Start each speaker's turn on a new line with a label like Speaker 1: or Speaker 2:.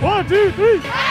Speaker 1: One, two, three.